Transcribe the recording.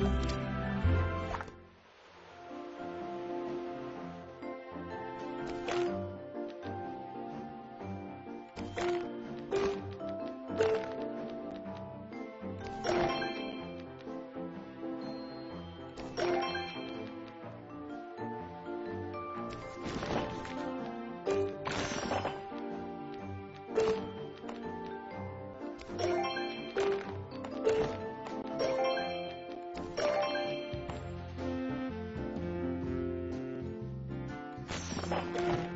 you. あ!